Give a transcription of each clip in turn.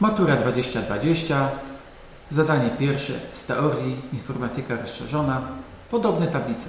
Matura 2020, zadanie pierwsze z teorii, informatyka rozszerzona, podobne tablice.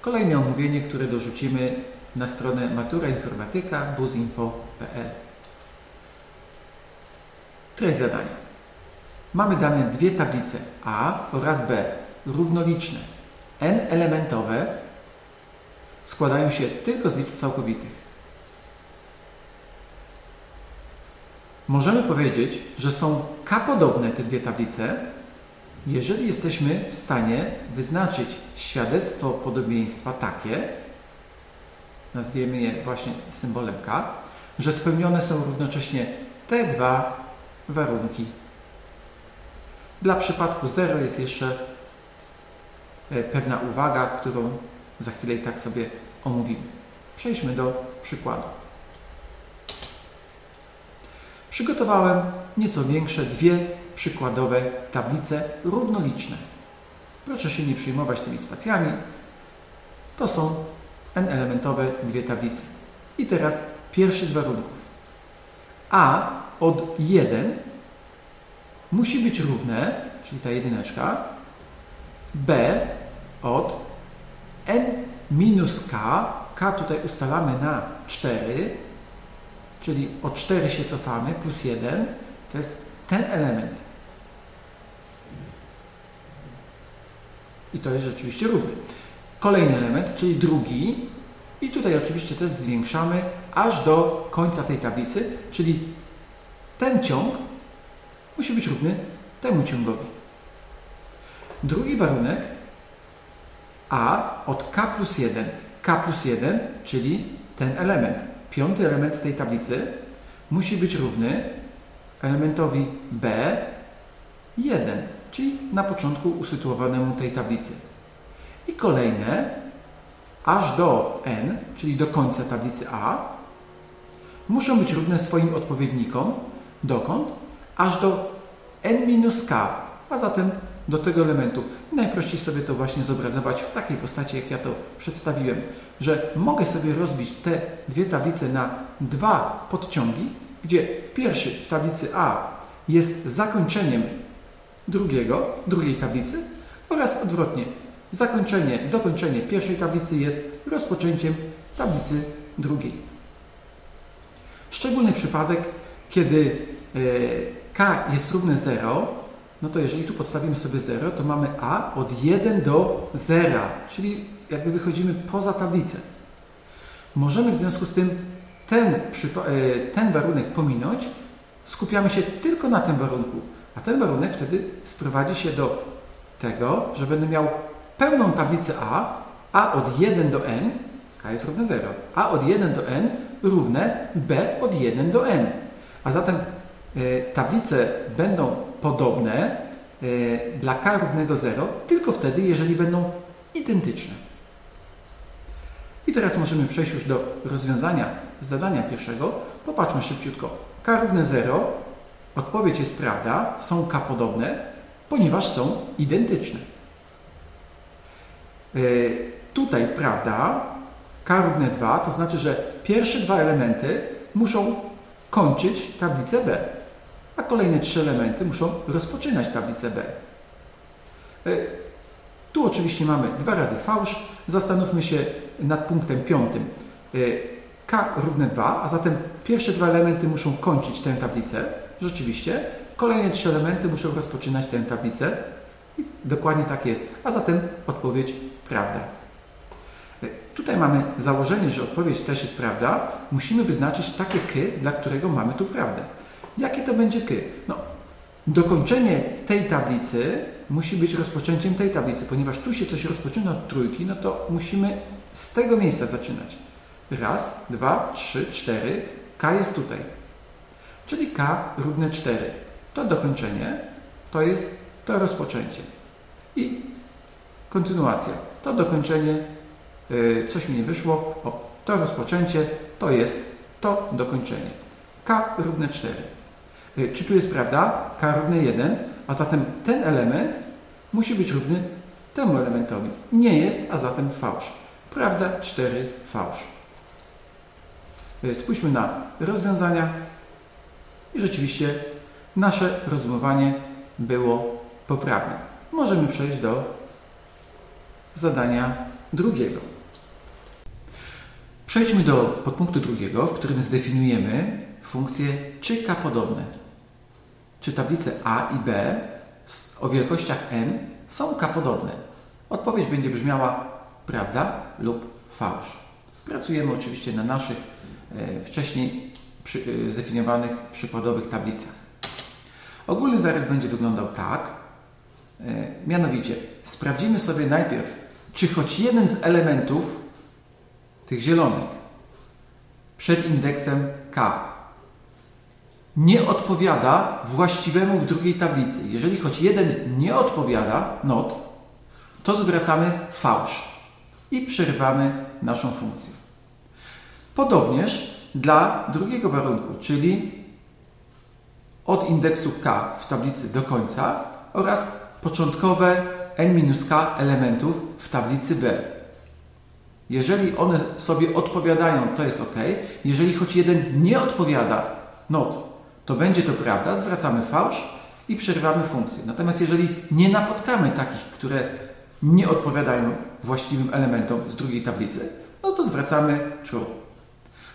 Kolejne omówienie, które dorzucimy na stronę maturainformatyka buzinfo.pl. Treść zadania. Mamy dane dwie tablice A oraz B, równoliczne, n elementowe, składają się tylko z liczb całkowitych. Możemy powiedzieć, że są k-podobne te dwie tablice, jeżeli jesteśmy w stanie wyznaczyć świadectwo podobieństwa takie, nazwiemy je właśnie symbolem k, że spełnione są równocześnie te dwa warunki. Dla przypadku 0 jest jeszcze e, pewna uwaga, którą za chwilę i tak sobie omówimy. Przejdźmy do przykładu. Przygotowałem nieco większe dwie przykładowe tablice równoliczne. Proszę się nie przyjmować tymi spacjami. To są n-elementowe dwie tablice. I teraz pierwszy z warunków. A od 1 musi być równe, czyli ta jedyneczka, b od n minus k, k tutaj ustalamy na 4, czyli o 4 się cofamy, plus 1, to jest ten element. I to jest rzeczywiście równy. Kolejny element, czyli drugi, i tutaj oczywiście też zwiększamy aż do końca tej tablicy, czyli ten ciąg musi być równy temu ciągowi. Drugi warunek a od k plus 1. k plus 1, czyli ten element, piąty element tej tablicy, musi być równy elementowi b 1, czyli na początku usytuowanemu tej tablicy. I kolejne aż do n, czyli do końca tablicy A, muszą być równe swoim odpowiednikom, dokąd? Aż do n minus k, a zatem do tego elementu. najprościej sobie to właśnie zobrazować w takiej postaci, jak ja to przedstawiłem, że mogę sobie rozbić te dwie tablice na dwa podciągi, gdzie pierwszy w tablicy A jest zakończeniem drugiego, drugiej tablicy oraz odwrotnie. Zakończenie, dokończenie pierwszej tablicy jest rozpoczęciem tablicy drugiej. Szczególny przypadek, kiedy e, k jest równe 0, no to jeżeli tu podstawimy sobie 0, to mamy a od 1 do 0, czyli jakby wychodzimy poza tablicę. Możemy w związku z tym ten, e, ten warunek pominąć, skupiamy się tylko na tym warunku, a ten warunek wtedy sprowadzi się do tego, że będę miał pełną tablicę A, A od 1 do n, k jest równe 0, A od 1 do n równe B od 1 do n. A zatem e, tablice będą podobne e, dla k równego 0 tylko wtedy, jeżeli będą identyczne. I teraz możemy przejść już do rozwiązania zadania pierwszego. Popatrzmy szybciutko. k równe 0, odpowiedź jest prawda, są k podobne, ponieważ są identyczne. E, tutaj prawda, k równe 2, to znaczy, że pierwsze dwa elementy muszą kończyć tablicę B, a kolejne trzy elementy muszą rozpoczynać tablicę B. E, tu oczywiście mamy dwa razy fałsz. Zastanówmy się nad punktem piątym. E, k równe 2, a zatem pierwsze dwa elementy muszą kończyć tę tablicę. Rzeczywiście. Kolejne trzy elementy muszą rozpoczynać tę tablicę. I dokładnie tak jest. A zatem odpowiedź prawda. E, tutaj mamy założenie, że odpowiedź też jest prawda. Musimy wyznaczyć takie k, dla którego mamy tu prawdę. Jakie to będzie k? No, dokończenie tej tablicy musi być rozpoczęciem tej tablicy, ponieważ tu się coś rozpoczyna od trójki, no to musimy z tego miejsca zaczynać. Raz, dwa, trzy, cztery. K jest tutaj. Czyli K równe 4. To dokończenie, to jest to rozpoczęcie. I kontynuacja. To dokończenie, yy, coś mi nie wyszło, o, to rozpoczęcie, to jest to dokończenie. K równe 4. Yy, czy tu jest prawda? K równe 1, a zatem ten element musi być równy temu elementowi. Nie jest, a zatem fałsz. Prawda 4, fałsz. Yy, spójrzmy na rozwiązania i rzeczywiście nasze rozumowanie było poprawne. Możemy przejść do zadania drugiego. Przejdźmy do podpunktu drugiego, w którym zdefiniujemy funkcje czy k podobne. Czy tablice A i B o wielkościach n są k podobne? Odpowiedź będzie brzmiała prawda lub fałsz. Pracujemy oczywiście na naszych e, wcześniej e, zdefiniowanych przykładowych tablicach. Ogólny zarys będzie wyglądał tak. E, mianowicie sprawdzimy sobie najpierw, czy choć jeden z elementów tych zielonych przed indeksem k nie odpowiada właściwemu w drugiej tablicy. Jeżeli choć jeden nie odpowiada, not, to zwracamy fałsz i przerywamy naszą funkcję. Podobnież dla drugiego warunku, czyli od indeksu k w tablicy do końca oraz początkowe n-k elementów w tablicy b. Jeżeli one sobie odpowiadają, to jest ok. Jeżeli choć jeden nie odpowiada, not, to będzie to prawda, zwracamy fałsz i przerywamy funkcję. Natomiast jeżeli nie napotkamy takich, które nie odpowiadają właściwym elementom z drugiej tablicy, no to zwracamy true.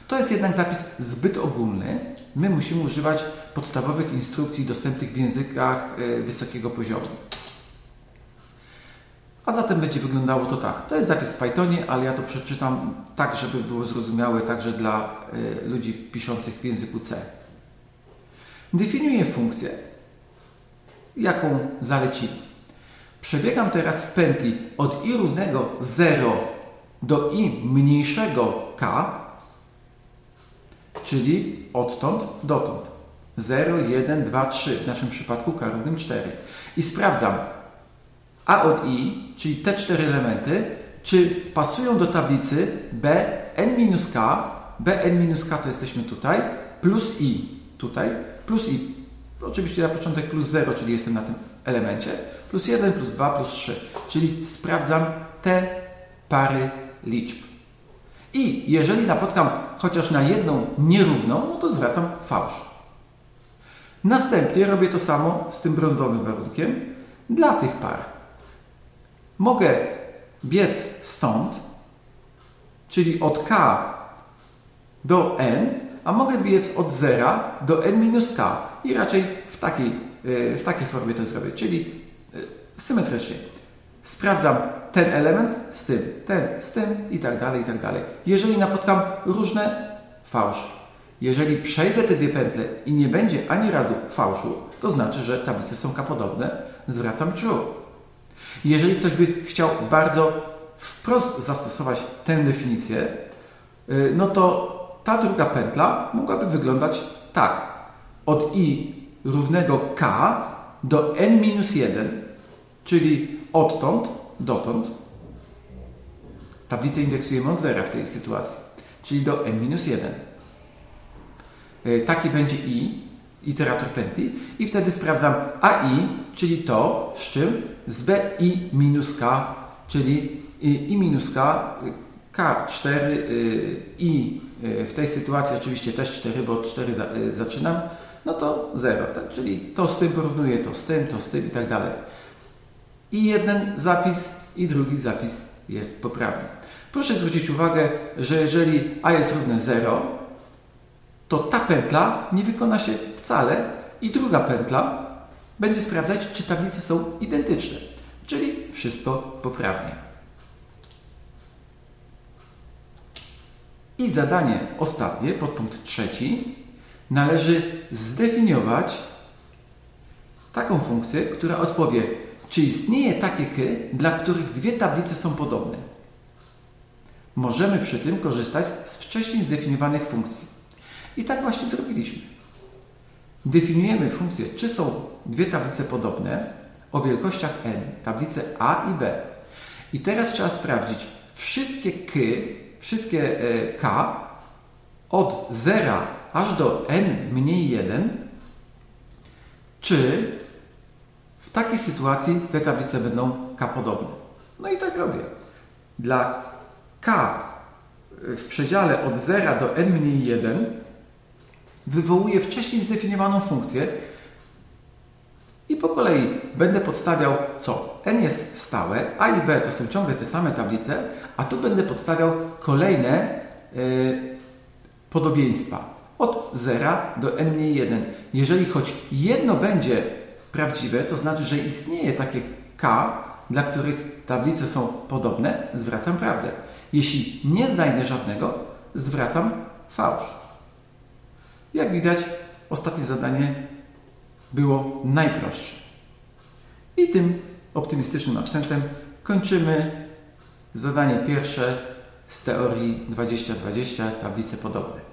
To jest jednak zapis zbyt ogólny. My musimy używać podstawowych instrukcji dostępnych w językach e, wysokiego poziomu. A zatem będzie wyglądało to tak. To jest zapis w Pythonie, ale ja to przeczytam tak, żeby było zrozumiałe także dla e, ludzi piszących w języku C. Definiuję funkcję, jaką zalecimy. Przebiegam teraz w pętli od i równego 0 do i mniejszego k, czyli odtąd dotąd. 0, 1, 2, 3, w naszym przypadku k równym 4. I sprawdzam a od i, czyli te cztery elementy, czy pasują do tablicy b n-k, b n-k to jesteśmy tutaj, plus i tutaj, plus i, oczywiście na początek plus 0, czyli jestem na tym elemencie, plus 1, plus 2, plus 3. Czyli sprawdzam te pary liczb. I jeżeli napotkam chociaż na jedną nierówną, no to zwracam fałsz. Następnie robię to samo z tym brązowym warunkiem dla tych par. Mogę biec stąd, czyli od k do n, a mogę biec od 0 do n minus k i raczej w takiej, e, w takiej formie to zrobię, czyli symetrycznie. Sprawdzam ten element z tym, ten z tym i tak dalej, i tak dalej. Jeżeli napotkam różne fałsz, jeżeli przejdę te dwie pętle i nie będzie ani razu fałszu, to znaczy, że tablice są kapodobne, zwracam true. Jeżeli ktoś by chciał bardzo wprost zastosować tę definicję, y, no to ta druga pętla mogłaby wyglądać tak. Od i równego k do n-1 czyli odtąd dotąd. Tablicę indeksujemy od zera w tej sytuacji, czyli do n-1. E, taki będzie i, iterator pętli i wtedy sprawdzam AI, czyli to z czym? Z b i minus k, czyli i minus k, k4 i e, w tej sytuacji oczywiście też 4, bo od 4 e, zaczynam, no to 0, tak? czyli to z tym porównuję, to z tym, to z tym i tak dalej. I jeden zapis i drugi zapis jest poprawny. Proszę zwrócić uwagę, że jeżeli a jest równe 0, to ta pętla nie wykona się wcale i druga pętla będzie sprawdzać, czy tablice są identyczne, czyli wszystko poprawnie. I zadanie ostatnie, podpunkt trzeci, należy zdefiniować taką funkcję, która odpowie czy istnieje takie k, dla których dwie tablice są podobne? Możemy przy tym korzystać z wcześniej zdefiniowanych funkcji. I tak właśnie zrobiliśmy. Definiujemy funkcję, czy są dwie tablice podobne o wielkościach n, tablice A i B. I teraz trzeba sprawdzić wszystkie k, wszystkie e, k od 0 aż do n mniej 1, czy w takiej sytuacji te tablice będą K podobne. No i tak robię. Dla K w przedziale od 0 do n mniej 1 wywołuję wcześniej zdefiniowaną funkcję, I po kolei będę podstawiał co? n jest stałe, a i b to są ciągle te same tablice, a tu będę podstawiał kolejne y, podobieństwa. Od 0 do n mniej 1. Jeżeli choć jedno będzie prawdziwe, to znaczy, że istnieje takie k, dla których tablice są podobne, zwracam prawdę. Jeśli nie znajdę żadnego, zwracam fałsz. Jak widać, ostatnie zadanie było najprostsze. I tym optymistycznym akcentem kończymy zadanie pierwsze z teorii 2020 tablice podobne.